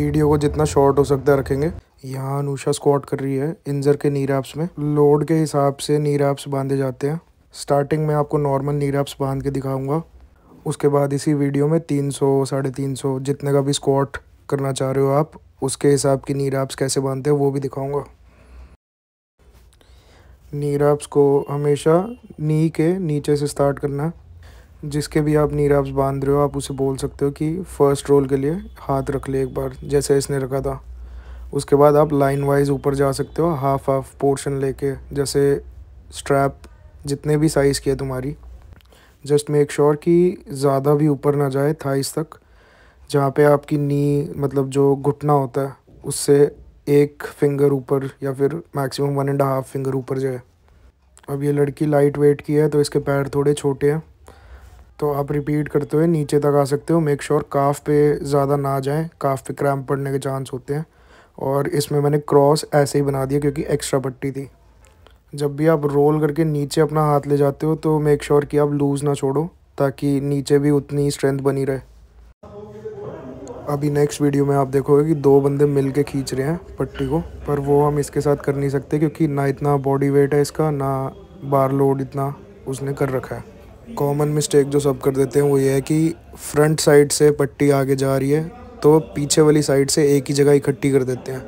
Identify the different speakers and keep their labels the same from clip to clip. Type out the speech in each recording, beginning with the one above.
Speaker 1: Video को जितना short हो सकता है रखेंगे। यहाँ अनुषा स्क्वाट कर रही है इंजर के नीराप्स में। लोड के हिसाब से नीराप्स बांधे जाते हैं। स्टार्टिंग में आपको नॉर्मल नीराप्स बाँध के दिखाऊँगा। उसके बाद इसी वीडियो में तीन सौ, साढ़े तीन सौ, जितने का भी स्क्वाट करना चाह रहे हो आप, उसके हिसाब की नीराप्स कैसे बांधते हैं वो भी दिखाऊँगा। नीराप्स को हमेशा नी के नीचे से स्टार्ट करना है। जिसके भी आप नीराप्स बाँध रहे हो, आप उसे बोल सकते हो कि फ़र्स्ट रोल के लिए हाथ रख ले एक बार, जैसे इसने रखा था। उसके बाद आप लाइन वाइज ऊपर जा सकते हो हाफ़ हाफ़ पोर्शन लेके, जैसे स्ट्रैप जितने भी साइज़ की है तुम्हारी। जस्ट मेक श्योर कि ज़्यादा भी ऊपर ना जाए थाइस तक, जहाँ पे आपकी नी मतलब जो घुटना होता है, उससे एक फिंगर ऊपर या फिर maximum one and half finger ऊपर जाए। अब ये लड़की लाइट वेट की है तो इसके पैर थोड़े छोटे हैं। तो आप रिपीट करते हुए नीचे तक आ सकते हो। मेक श्योर काफ पे ज़्यादा ना जाएँ। काफ पे क्रैम्प पड़ने के चांस होते हैं। और इसमें मैंने क्रॉस ऐसे ही बना दिया क्योंकि एक्स्ट्रा पट्टी थी। जब भी आप रोल करके नीचे अपना हाथ ले जाते हो तो मेक श्योर कि आप लूज़ ना छोड़ो, ताकि नीचे भी उतनी स्ट्रेंथ बनी रहे। अभी नेक्स्ट वीडियो में आप देखोगे कि दो बंदे मिल के खींच रहे हैं पट्टी को, पर वो हम इसके साथ कर नहीं सकते क्योंकि ना इतना बॉडी वेट है इसका, ना बार लोड इतना उसने कर रखा है। कॉमन मिस्टेक जो सब कर देते हैं वो ये है कि फ्रंट साइड से पट्टी आगे जा रही है तो पीछे वाली साइड से एक ही जगह इकट्ठी कर देते हैं।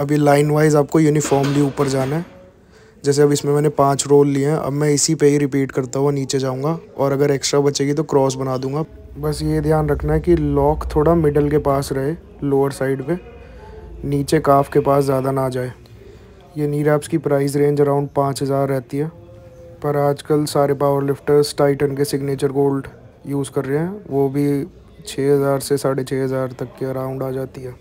Speaker 1: अभी लाइन वाइज आपको यूनिफॉर्मली ऊपर जाना है। जैसे अब इसमें मैंने पाँच रोल लिए हैं, अब मैं इसी पे ही रिपीट करता हुआ नीचे जाऊँगा, और अगर एक्स्ट्रा बचेगी तो क्रॉस बना दूँगा। बस ये ध्यान रखना है कि लॉक थोड़ा मिडल के पास रहे लोअर साइड पे। नीचे काफ के पास ज़्यादा ना जाए। ये नीराप्स की प्राइस रेंज अराउंड पाँच हज़ार रहती है। पर आजकल सारे पावर लिफ्टर्स टाइटन के सिग्नेचर गोल्ड यूज़ कर रहे हैं। वो भी छः हज़ार से साढ़े छः हज़ार तक के अराउंड आ जाती है।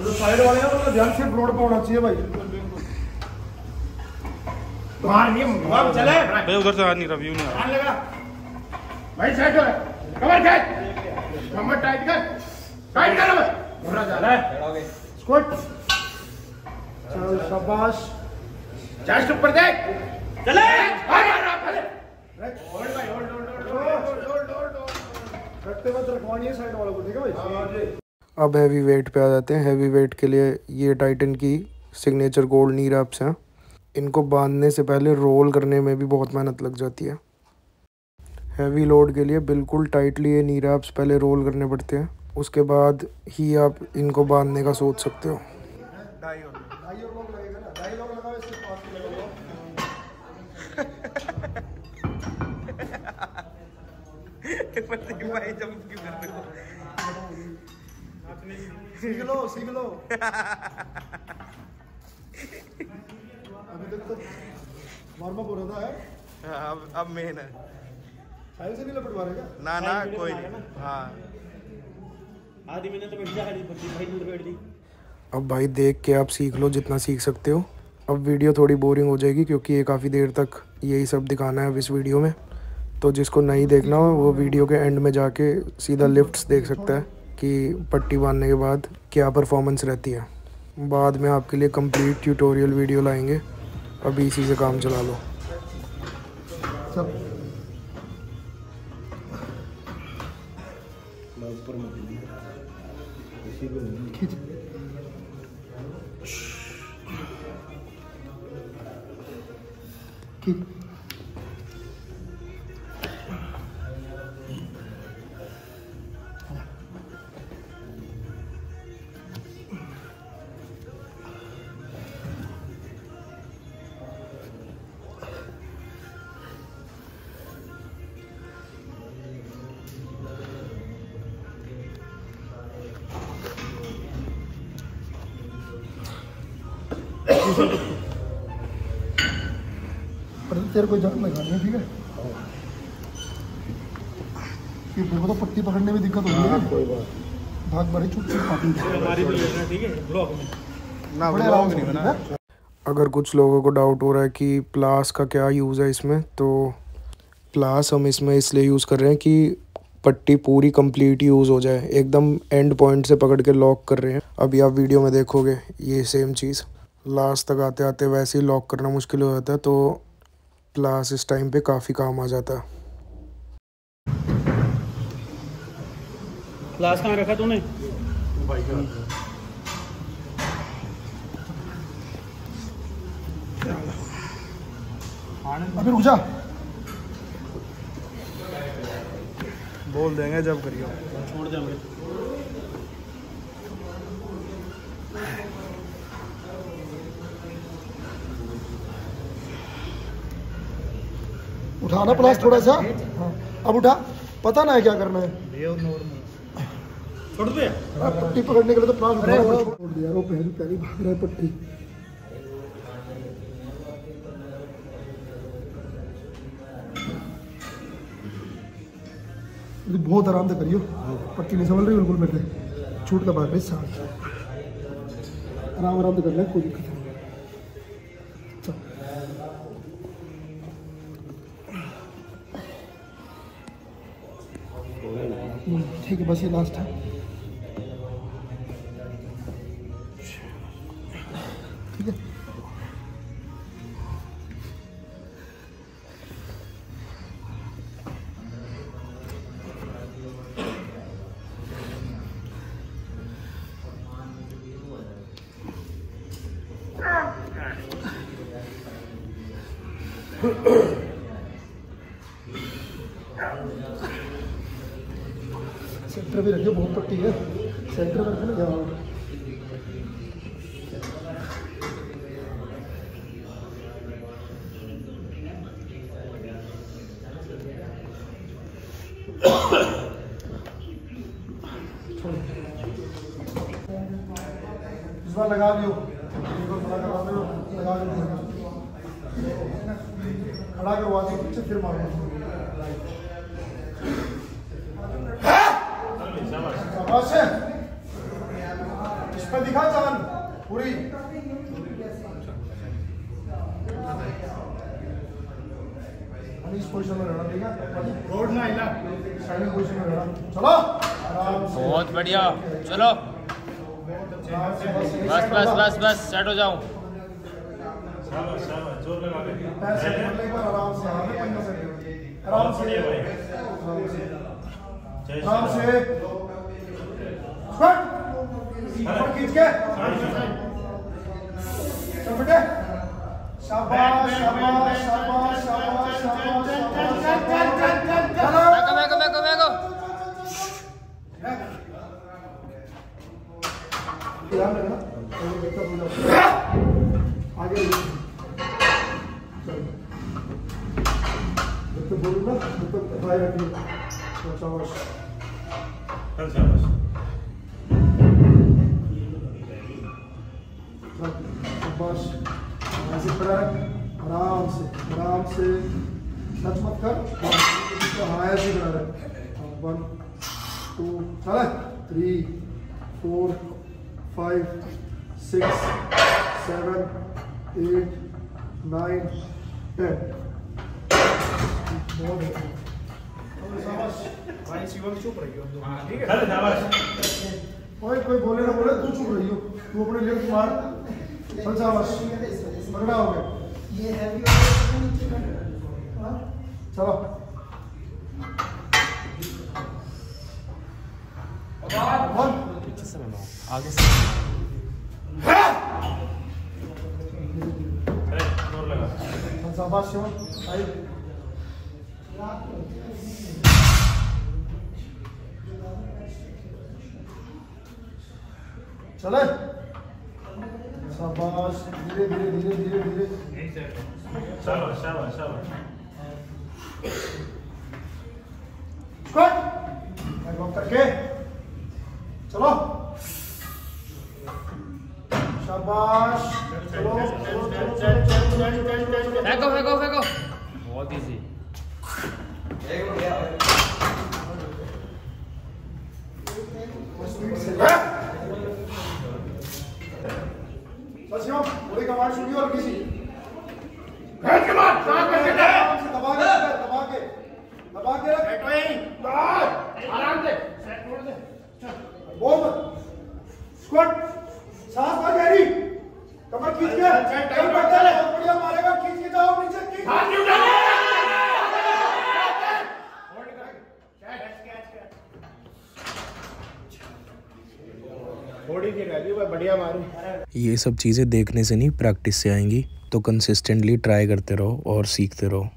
Speaker 2: साइड वाले हैं ध्यान पे होना चाहिए भाई।
Speaker 3: बाहर नहीं चले।
Speaker 4: भाई उधर से आ नहीं रहा व्यू नहीं आ रहा।
Speaker 3: लगा। भाई साइड कमर टाइट कमर टाइट कर। टाइट कर जा रहा है। स्क्वाट
Speaker 2: चल शाबाश।
Speaker 3: ऊपर देख। चले। होल्ड भाई hold hold hold hold hold
Speaker 2: रखते वक्त रखवानी है साइड वालों को ठीक है भाई?
Speaker 1: अब हैवी वेट पे आ जाते हैं। हैवी वेट के लिए ये टाइटन की सिग्नेचर गोल्ड नी रैप्स हैं। इनको बांधने से पहले रोल करने में भी बहुत मेहनत लग जाती है। हैवी लोड के लिए बिल्कुल टाइटली ये नी रैप्स पहले रोल करने पड़ते हैं। उसके बाद ही आप इनको बांधने का सोच सकते हो
Speaker 2: ढाई और लोग लगेगा ना ढाई लोग लगाओ इसके पास के लगाओ
Speaker 4: भाई जब क्यों कर रहे हो।
Speaker 2: सीख लो सीख लो। अभी तक तो वार्म अप हो रहा था हाँ,
Speaker 4: अब अब मेन है।
Speaker 2: साइड से नहीं लपटवा रहे क्या?
Speaker 4: ना ना कोई नहीं। हाँ।
Speaker 3: आधी मिनट बैठ जा भाई दी
Speaker 1: अब भाई देख के आप सीख लो जितना सीख सकते हो। अब वीडियो थोड़ी बोरिंग हो जाएगी क्योंकि ये काफ़ी देर तक यही सब दिखाना है अब इस वीडियो में। तो जिसको नहीं देखना हो वो वीडियो के एंड में जाके सीधा लिफ्ट्स देख सकता है कि पट्टी बांधने के बाद क्या परफॉर्मेंस रहती है। बाद में आपके लिए कंप्लीट ट्यूटोरियल वीडियो लाएँगे। अभी इसी से काम चला लो।
Speaker 2: सब। खींच खींच पर तेरे को जान लगानी है ठीक है? कि मेरे तो पट्टी पकड़ने में दिक्कत हो रही है। कोई बात भाग बड़ी छुट्टी पाती
Speaker 3: हमारी भी लेना ठीक है? ब्लॉक में।
Speaker 4: ना
Speaker 2: बड़े आराम
Speaker 4: नहीं
Speaker 2: से
Speaker 4: बना
Speaker 1: अगर कुछ लोगों को डाउट हो रहा है कि प्लास का क्या यूज़ है इसमें तो प्लास हम इसमें इसलिए यूज़ कर रहे हैं कि पट्टी पूरी कंप्लीट यूज़ हो जाए। एकदम एंड पॉइंट से पकड़ के लॉक कर रहे हैं। अभी आप वीडियो में देखोगे ये सेम चीज़। लास्ट तक आते आते वैसे ही लॉक करना मुश्किल हो जाता है तो प्लास इस टाइम पे काफ़ी काम आ जाता। है
Speaker 5: क्लास कहाँ रखा तूने?
Speaker 2: अभी रुक जा।
Speaker 1: बोल देंगे जब करियो।
Speaker 5: छोड़ दे
Speaker 2: उठाना प्लास थोड़ा सा। हाँ अब उठा। पता ना है क्या करना है।
Speaker 5: छोड़ दे।
Speaker 2: हाँ, पट्टी पकड़ने के लिए तो प्लास छोड़। दिया। वो पहली पहली भाग रहा है पट्टी। बहुत आराम से करियो। पट्टी नहीं संभल रही बिल्कुल मेरे छूट का भाग रही आराम आराम से करना है कोई दिक्कत नहीं। ठीक है बस ये लास्ट है ठीक है सेंटर रखियो बहुत पट्टी है। सेंटर में रखना यहाँ इस लगा लियो लगा पीछे फिर मारो शाबाश है इस पे दिखा चाँद पूरी। हम इस पोजीशन में रहना ठीक है?
Speaker 3: रोड ना हिला।
Speaker 2: स्टैंडिंग पोजीशन में रहना। चलो।
Speaker 6: बहुत बढ़िया। चलो। बस बस बस बस सेट हो जाऊँ।
Speaker 2: पैर से पकड़ने के बाद आराम से आगे पंजा से। आराम से। आराम से। आराम से। ऊपर खींच के चल बेटे शाबाश शाबाश शाबाश शाबाश शाबाश शाबाश चलो
Speaker 6: बैको बैको बैको बैको
Speaker 2: ध्यान रखना हो है आगे ले। चलो जब तक बोलूँ ना तब तक ट्राई रखिए तो शाबाश शाबाश ऐसे खड़ा है आराम से आराम से। टच मत कर हाँ ऐसे खड़ा रहे वन टू चले। Three four five six seven eight nine ten. बहुत है शाबाश
Speaker 1: भाई शिवम चुप रहियो ठीक है।
Speaker 3: चल
Speaker 2: ओए कोई बोले ना बोले तू चुप रही हो। तू अपने लेफ़्ट मार। चल शाबाश पकड़ा हो गया चलो।
Speaker 6: आगे से
Speaker 2: चले। शाबाश। धीरे धीरे धीरे धीरे धीरे।
Speaker 3: शाबाश शाबाश शाबाश।
Speaker 2: स्क्वाट बैक ऑफ़ करके। चलो। शाबाश। चलो चलो चलो चलो चलो चलो
Speaker 6: फेंको फेंको फेंको। बहुत इजी
Speaker 2: स्पीड बस पूरी कमांड सुनिए और किसी।
Speaker 3: भेज के मार कहाँ कर
Speaker 2: देता है दबा के दबा के दबा के रख।
Speaker 3: बैठो यहीं बैठ आराम से सेट छोड़ दे।
Speaker 2: बोल। स्क्वाट सांस आ गहरी कमर खींच के चल पड़ता है बढ़िया मारेगा खींच के जाओ नीचे खींच।
Speaker 3: हाथ नहीं उठा
Speaker 7: थोड़ी सी रह गई बढ़िया मारू।
Speaker 8: ये सब चीज़ें देखने से नहीं प्रैक्टिस से आएँगी। तो कंसिस्टेंटली ट्राई करते रहो और सीखते रहो।